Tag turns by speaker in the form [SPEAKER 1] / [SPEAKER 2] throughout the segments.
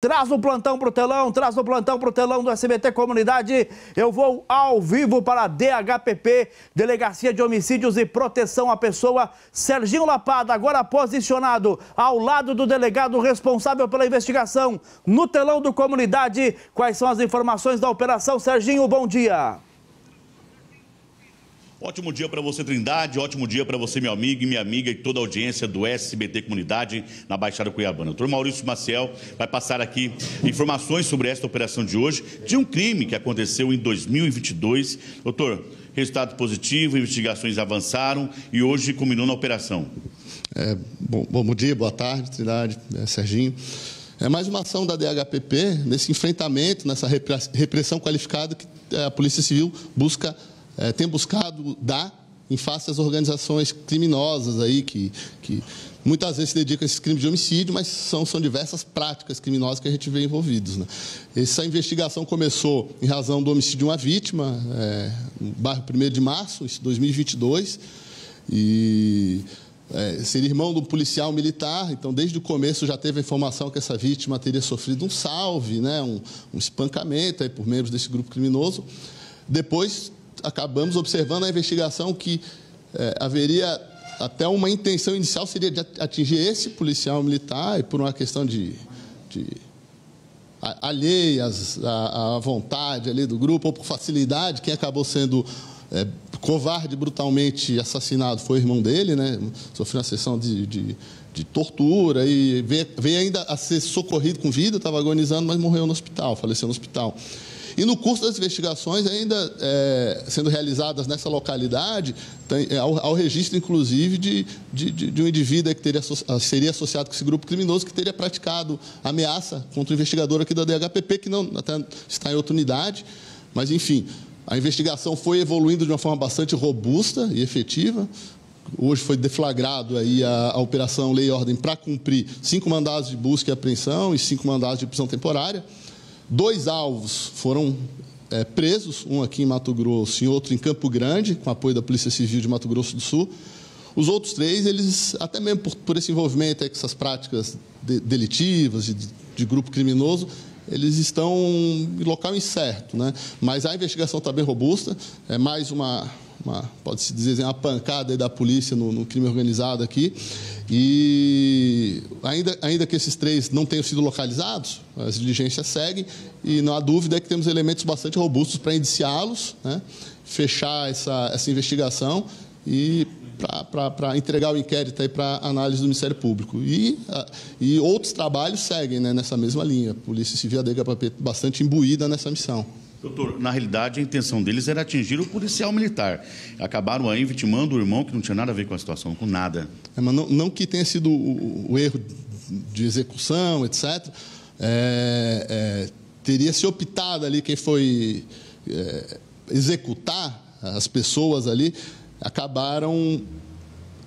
[SPEAKER 1] Traz o plantão pro telão, traz o plantão pro telão do SBT Comunidade. Eu vou ao vivo para a DHPP, Delegacia de Homicídios e Proteção à Pessoa. Serginho Lapada, agora posicionado ao lado do delegado responsável pela investigação no telão do Comunidade. Quais são as informações da operação? Serginho, bom dia.
[SPEAKER 2] Ótimo dia para você, Trindade. Ótimo dia para você, meu amigo e minha amiga e toda a audiência do SBT Comunidade na Baixada Cuiabana. O doutor Maurício Maciel vai passar aqui informações sobre esta operação de hoje, de um crime que aconteceu em 2022. Doutor, resultado positivo, investigações avançaram e hoje culminou na operação.
[SPEAKER 3] É, bom, bom, dia, boa tarde, Trindade, é, Serginho. É mais uma ação da DHPP nesse enfrentamento, nessa repressão qualificada que é, a Polícia Civil busca é, tem buscado dar em face às organizações criminosas aí que, que muitas vezes se dedicam a esses crimes de homicídio, mas são, são diversas práticas criminosas que a gente vê envolvidos. Né? Essa investigação começou em razão do homicídio de uma vítima, é, no bairro 1 de março, de 2022, e é, seria irmão do policial militar, então desde o começo já teve a informação que essa vítima teria sofrido um salve, né, um, um espancamento aí por membros desse grupo criminoso. Depois acabamos observando na investigação que é, haveria até uma intenção inicial seria de atingir esse policial militar e por uma questão de, de alheias à, vontade ali do grupo ou por facilidade, quem acabou sendo é, covarde brutalmente assassinado foi o irmão dele, né? Sofreu uma sessão de, de, de tortura e veio, veio, ainda a ser socorrido com vida, estava agonizando, mas morreu no hospital, faleceu no hospital. E no curso das investigações, ainda é, sendo realizadas nessa localidade, tem, é, ao, ao, registro, inclusive, de, de, de, um indivíduo que teria, seria associado com esse grupo criminoso que teria praticado ameaça contra o investigador aqui da DHPP, que não até está em outra unidade. Mas, enfim, a investigação foi evoluindo de uma forma bastante robusta e efetiva. Hoje foi deflagrado aí a, a Operação Lei e Ordem para cumprir cinco mandados de busca e apreensão e cinco mandados de prisão temporária. Dois alvos foram é, presos, um aqui em Mato Grosso e outro em Campo Grande, com apoio da Polícia Civil de Mato Grosso do Sul. Os outros três, eles, até mesmo por, por esse envolvimento com essas práticas de, delitivas, de, de grupo criminoso, eles estão em local incerto, né? Mas a investigação está bem robusta, é mais uma, uma pode-se dizer, uma pancada da polícia no, no, crime organizado aqui. E ainda, ainda que esses três não tenham sido localizados, as diligências seguem e não há dúvida que temos elementos bastante robustos para indiciá-los, né? fechar essa, essa investigação e para entregar o inquérito para análise do Ministério Público. E, e outros trabalhos seguem né, nessa mesma linha. A Polícia Civil da DHPP bastante imbuída nessa missão.
[SPEAKER 2] Doutor, na realidade, a intenção deles era atingir o policial militar. Acabaram aí vitimando o irmão que não tinha nada a ver com a situação, com nada.
[SPEAKER 3] É, mas não, não, que tenha sido o, o, erro de execução, etc. É, é, teria se optado ali quem foi é, executar as pessoas ali, acabaram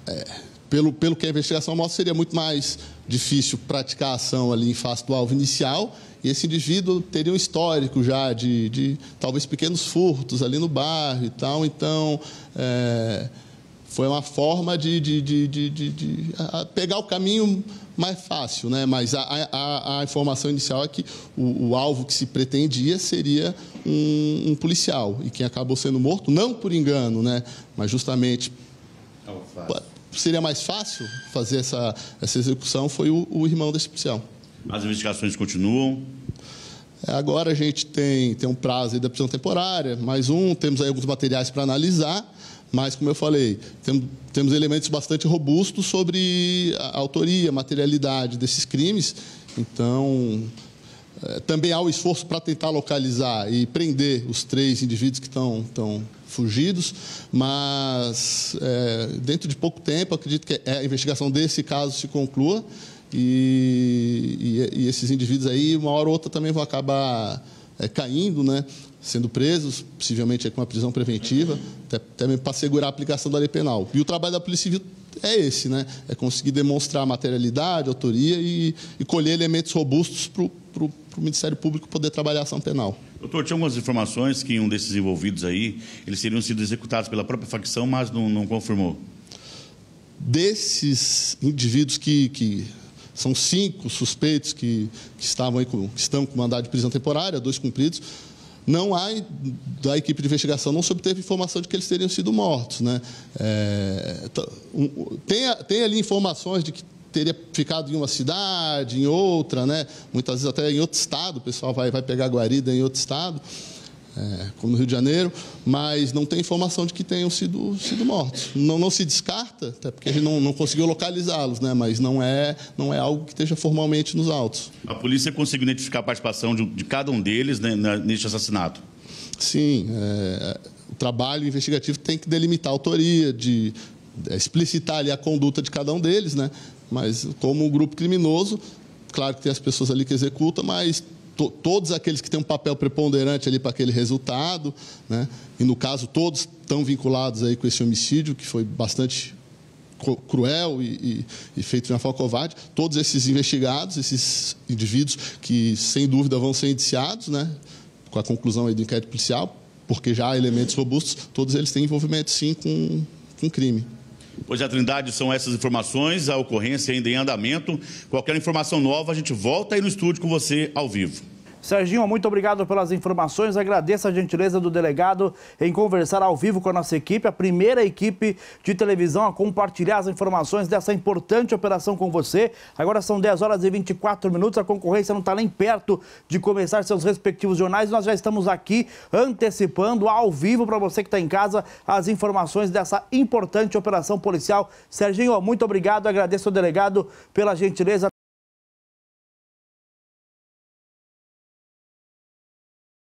[SPEAKER 3] é, pelo, pelo que a investigação mostra, seria muito mais difícil praticar a ação ali em face do alvo inicial e esse indivíduo teria um histórico já de, de talvez pequenos furtos ali no bairro e tal. Então, é, foi uma forma de, de, de, de pegar o caminho mais fácil, né? mas a, a, a informação inicial é que o, o, alvo que se pretendia seria um, um, policial, e quem acabou sendo morto, não por engano, né? mas justamente seria mais fácil fazer essa, essa execução, foi o, o irmão desse policial.
[SPEAKER 2] As investigações continuam?
[SPEAKER 3] É, agora a gente tem, tem um prazo da prisão temporária, mais um, temos aí alguns materiais para analisar, mas, como eu falei, tem, temos elementos bastante robustos sobre a autoria, a materialidade desses crimes. Então, é, também há o esforço para tentar localizar e prender os três indivíduos que estão, estão fugidos, mas é, dentro de pouco tempo, acredito que a investigação desse caso se conclua e, e, e, esses indivíduos aí, uma hora ou outra, também vão acabar é, caindo, né? sendo presos, possivelmente com uma prisão preventiva, até, até para segurar a aplicação da lei penal. E o trabalho da Polícia Civil é esse, né? é conseguir demonstrar materialidade, autoria e, e colher elementos robustos para o Ministério Público poder trabalhar a ação penal.
[SPEAKER 2] Doutor, tinha algumas informações que um desses envolvidos aí, eles teriam sido executados pela própria facção, mas não, não confirmou.
[SPEAKER 3] Desses indivíduos que, que são cinco suspeitos que, que estavam aí com, estão com mandado de prisão temporária, dois cumpridos. Não há, da equipe de investigação, não se obteve informação de que eles teriam sido mortos. Né? É, tem, tem ali informações de que teria ficado em uma cidade, em outra, né? muitas vezes até em outro estado, o pessoal vai, vai pegar guarida em outro estado é, como no Rio de Janeiro, mas não tem informação de que tenham sido, sido mortos. Não, não se descarta, até porque a gente não, não conseguiu localizá-los, né? mas não é, não é algo que esteja formalmente nos autos.
[SPEAKER 2] A polícia conseguiu identificar a participação de, de cada um deles né, neste assassinato?
[SPEAKER 3] Sim. É, o trabalho investigativo tem que delimitar a autoria, de, de explicitar ali a conduta de cada um deles, né? mas como um grupo criminoso, claro que tem as pessoas ali que executam, mas to, todos aqueles que têm um papel preponderante ali para aquele resultado, né? e no caso todos estão vinculados aí com esse homicídio, que foi bastante cruel e, e, e, feito de uma forma covarde, todos esses investigados, esses indivíduos que sem dúvida vão ser indiciados, né, com a conclusão aí do inquérito policial, porque já há elementos robustos, todos eles têm envolvimento sim com, com crime.
[SPEAKER 2] Pois é, Trindade, são essas informações, a ocorrência ainda em andamento. Qualquer informação nova, a gente volta aí no estúdio com você ao vivo.
[SPEAKER 1] Serginho, muito obrigado pelas informações. Agradeço a gentileza do delegado em conversar ao vivo com a nossa equipe, a primeira equipe de televisão a compartilhar as informações dessa importante operação com você. Agora são 10 horas e 24 minutos, a concorrência não está nem perto de começar seus respectivos jornais. Nós já estamos aqui antecipando ao vivo para você que está em casa as informações dessa importante operação policial. Serginho, muito obrigado. Agradeço ao delegado pela gentileza.